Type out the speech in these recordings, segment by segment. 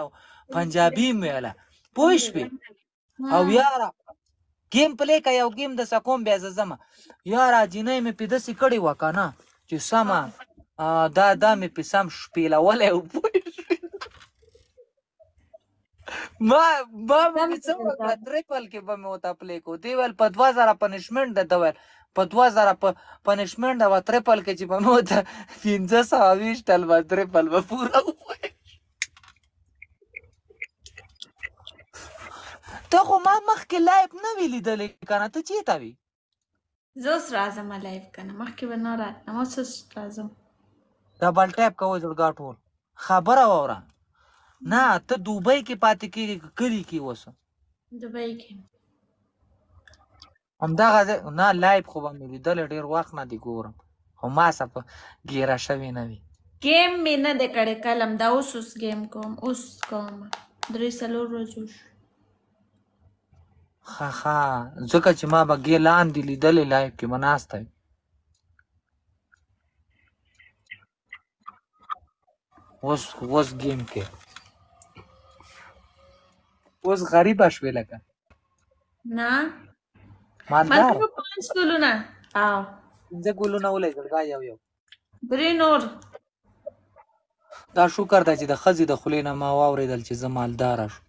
او پنجابي ویله پوه شوې او یاره گیم پلی کا یو گیم د سکوم بیا زم یاره جنې مې په دسې کړې وکنه چې سما دا دا مې په سم شپېلولې او پوه ما ما مې څه وکړه ټریپل کې به مې وتا پلی کو دی ول په 2000 پنشمنت د دوه په دوه زره په پنشمنټ دا ترپل کې چې په مو ته 1520 تل به ترپل به پورا وای ته خو ما مخکې لایب نه وی لیدل کنه ته چی تا وی زه اوس راځم لایب کنه مخکې به نه راتلم اوس اوس راځم ډبل ټاپ کوو زړګا ټول خبره وره نه ته دوبۍ کې پاتې کېږي کلی کې اوس دوبۍ کې همدغه ځای نه لایب خو به مې لیدلی ډېر وخت نه دی ګورم خو ما څه په ګیره شوې نه وي ګیم مې نه دی کړی قلم دا اوس اوس ګیم کوم اوس کوم درې څلور ورځې وشو ښه ښه ځکه چې ما به ګې لاندې لیدلی لایب کې به ناسته وي اوس اوس گیم کې اوس غریب شوې لکه نه مالدار مالته مو پنځ ګلونه او زه ګلونه ولېږل دا یو یو درې نور دا شکر ده چې د ښځې د خولې نه ما واورېدل چې زه مالداره شو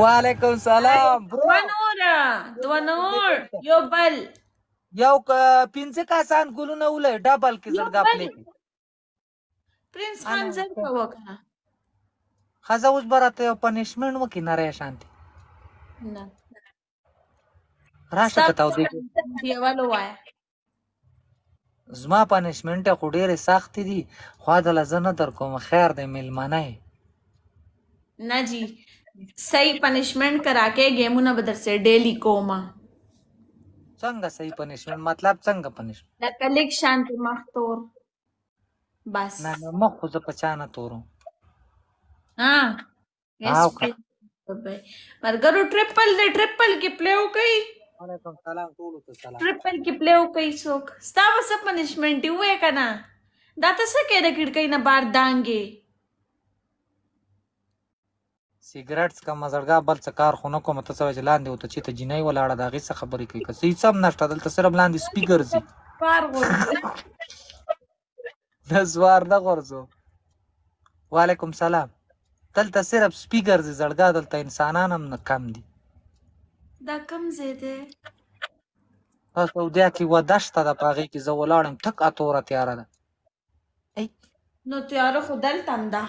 وعلیکم سلام برو دوه نور دوه نور یو بل یو که پنځه کسان ګلونه ولې ډبل کې زړګا پلې پرنس خان زر په وکړه خزه اوس براته یو پنیشمنت وکي نه رې شانتي نه راشه کتاو دی دیوالو وایا زما پنیشمنت خو ډېر سخت دي خو د لزنه در کوم خیر دې ملمنه نه جی صحیح پنشمنت کرا کې گیمونه به در سره ډیلی کوم څنګه صحیح پنشمنت مطلب څنګه پنشمنت د کلیک شان ته مخ تور بس نه نه مخ خو زه په چا نه تورو ها یس او که- مرګرو ټریپل دی ټریپل کې پلی وکړئ وعلیکم سلام ټولو ته سلام ټریپل کې پلی وکړئ څوک ستا به څه پنشمنټ وې که نه دا ته څه کې د کړکۍ نه بار دانګې سیګریټ څکه مزړګا بل څه کار خو نه کوم ته څه چې لاندې وته چې ته جنۍ ولاړه دا غي څه خبرې کوي که سې سم نشته دلته صرف لاندې سپی ګرځي فار غورځي د زوار نه غورځو وعلیکم سلام دلته صرف سپی ګرځي زړګا دلته انسانان هم نه کم دي دا کم ځای دی په سعودیا کې وده شته د پاغې کې زه ولاړم تک اتوره تیاره ده نو تیاره خو دلته هم ده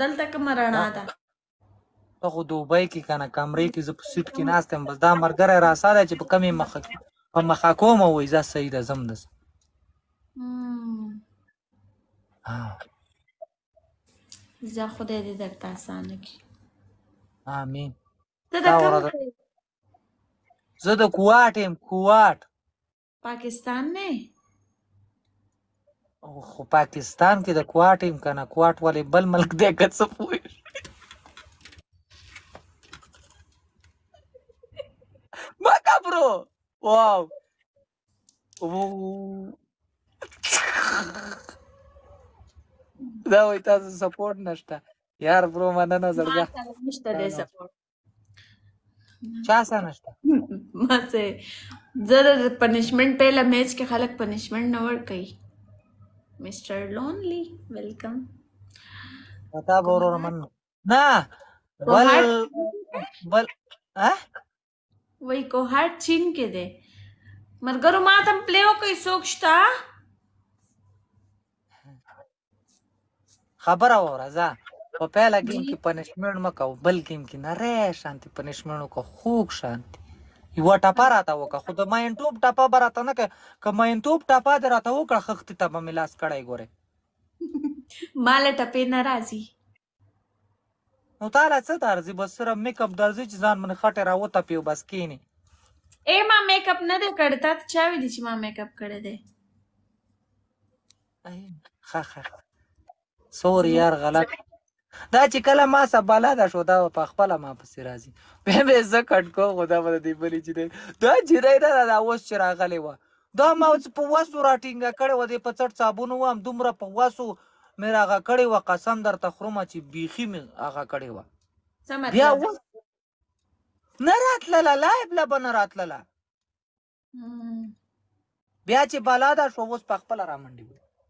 دلته کومه رڼا ده ته خو دوبۍ کې کنه کمرې کې زه په سیټ کې ناست یم بس دا مرګره راسا ده چې په کمې مخ په مخه کومه وای زه صحیح ده زم دس زه خدای دې درته اسانه کړي امين زه د کوواټ يم کوواټ پاکستان نه خو پاکستان کې د کوارټ هم کنه کوارټ ولې بل ملک دی که څه پوه مکه برو واو دا وای تاسو سپورټ نشته یار برو مننه زړګا نشته دې سپورټ چا سره نشته ما سره زه د پنشمنت په لمیچ کې خلک پنشمنت نه ور کوي مستر لونلی ویلکم پتا بورو رمن نه بل بل ها وای کو هر چین کې ده مرګرو ما تم پلیو کوي سوکشتا خبره وره ځه په پهلا گیم کې پنشمنټ مکو بل گیم کې نه ری شانتی پنشمنټ وکړه خوږ شانتی یو ټپه راته وکړه خو د ماین ټوب ټپه به راته نه که که ماین ټوب ټپه دې راته وکړه خښتې ته به مې لاس کړی ګورې مال ټپې نه راځي نو تعالی څه درځي بس سره میک اپ درځي چې ځان من خټه را وته پیو بس کینی اے ما میک اپ نه دی کړی تا ته چا ویلي چې ما میک اپ کړی دی خا خا سور یار غلط دا چې کله ما سه بلد شو دا په خپل ما پسې راځي به به زه کټ کو خدا به دې بلی چې دا جیرای نه دا اوس چې راغلی و دا ما چې په وسو راټینګه کړې وه دې په څټ صابونو وه همدومره په وسو مې راغه کړې وه قسم درته خورم چې بیخي مې هغه کړې وه څه بیا مطلب اوس نه راتلله لایب له به نه راتلله مم. بیا چې بلا ده شو اوس په خپله رامنډي وي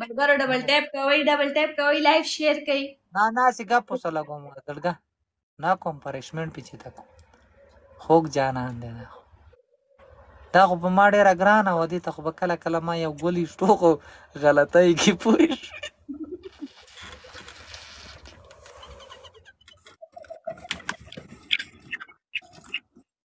ملګرو ډبل ټیپ کوي ډبل ټیپ کوي لایو شیر کوي نه نه سی ګپ وسه لګوم دلګه نه کوم پرشمنټ پیچې تک خوګ جانان دی دا خو دا خو په ما ډېره ګرانه وه دې ته خو به کله کله ما یو ګولي شټو خو غلطۍ کې پوه شو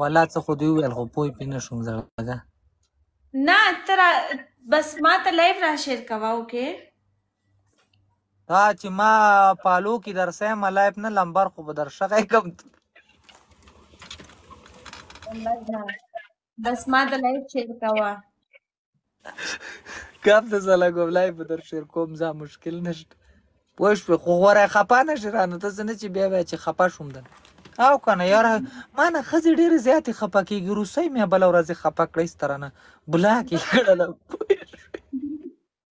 ولا څه خو دی ویل خو پوی پینه شوم زړګه نه تر بس ما ته لایو را شیر کوا اوکې دا چې ما پالو کې درسه ما لایو نه لمبر خو به درشغه کوم بس ما ته لایو شیر کوا کم د زله ګولای په در شیر کوم ځا مشکل نشته پوه شوې خو غوره خپه نه شي رانه داسې نه چې بیا بیا چې خپه شوم دنه او کنه یاره ما نه ښځې ډېرې زیاتې خپه کېږي روسۍ مې بله ورځ خپه کړی سترنه بلاک یې کړله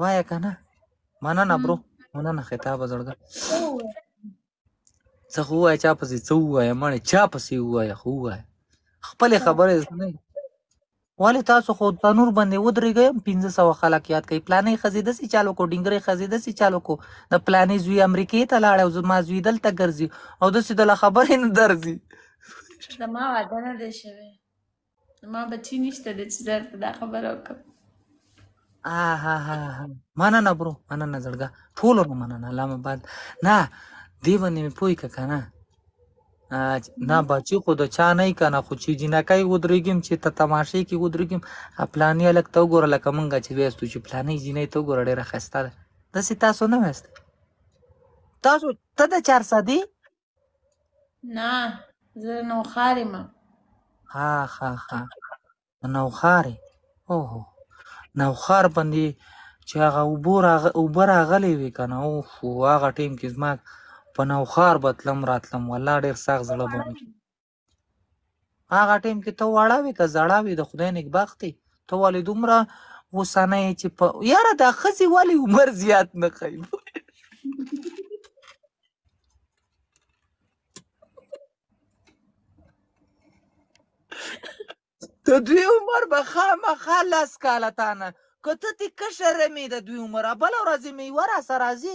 وایه که نه مننه برو مننه خطاب زړګه څه خو وایه چا پسې څه ووایه مړې چا پسې ووایه خو ووایه خپلې خبرې نه ولې تاسو خو تنور باندې ودرېږئ هم پنځه سوه خلک یاد کوي پلانې ښځې داسې چالو کو ډینګرې ښځې داسې چالو کو د پلانې زوی امریکې ته لاړ او زما زوی دلته ګرځي او داسې دله خبرې نه درځي زما واده نه دی شوی ما بچی نشته د چې زر ته دا خبره وکړم آهاهاها. مننه برو مننه زړګه ټولو نه مننه لامه بعد نه دی باندې مې پوه که کنه آج، نه بچی خو د چا نه کنه خو چې جنکۍ ودرېږم چې ته تماشې کې ودرېږم ا پلانې هلک ته وګوره لکه مونږ چې ویستو چې پلانې جینۍ ته وګوره ډېره ښایسته ده داسې تاسو نه ویست تاسو ته د چارسدې نه زه نوخاري ما ها ها ها نوخاري اوه نوخار باندې چې هغه اوبو راغ- اوبه راغلې وي که نه اوف هغه ټیم کې زما په نوخار به تلم راتلم والله ډېر سخت زړه به مې هغه ټیم کې ته واړه وي که زړه وي د خدای نګبختي ته ولې دومره وسانه چې په یاره دا خزي ولې عمر زیات نه کوي د دوی عمر به خامخا لس کاله تانه که ته تې کشره مې د دوی عمر بله ورځ مې یوه راسه راځي